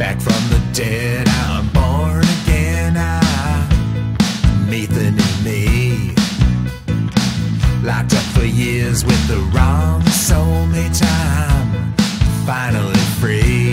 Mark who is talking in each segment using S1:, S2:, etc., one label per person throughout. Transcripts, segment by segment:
S1: Back from the dead, I'm born again. I'm Nathan and me. Locked up for years with the wrong soulmate. I'm finally free.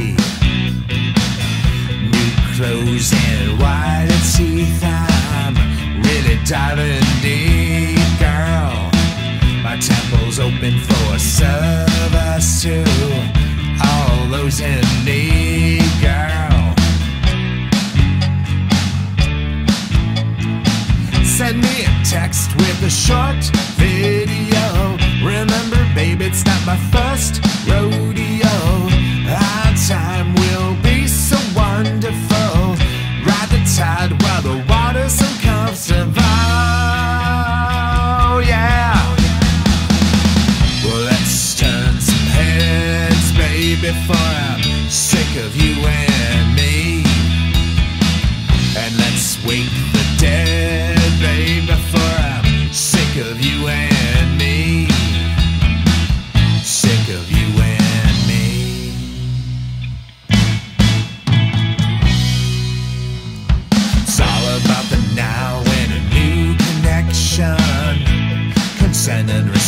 S1: With a short video. Remember, babe, it's not my first rodeo. Our time will be so wonderful. Ride the tide while the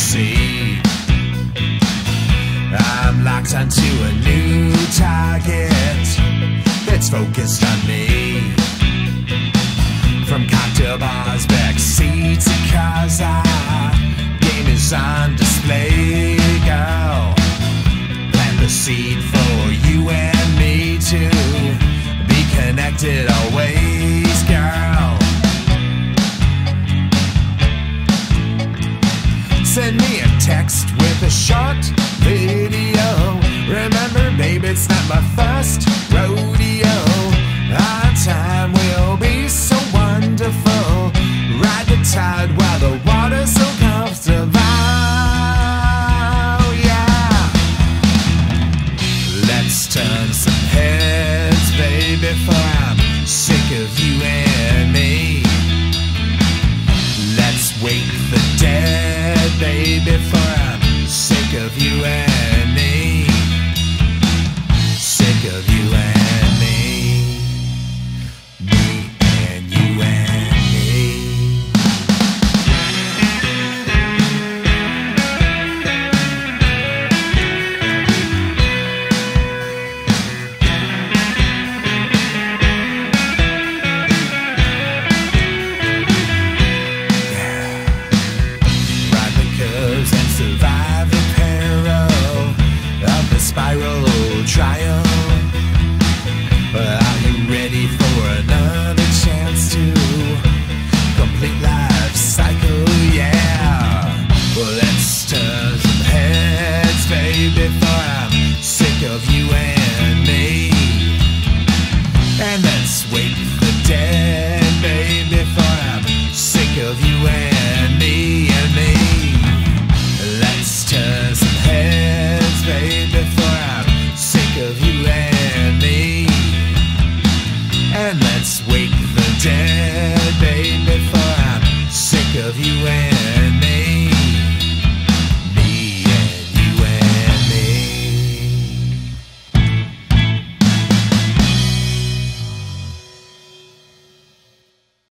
S1: And receive. I'm locked onto a new target that's focused on me. From cocktail bars, backseat to cars, our game is on display, girl. Plant the seed for you and me to be connected always, girl. Send me a text with a short video. Remember, babe, it's not my first of you and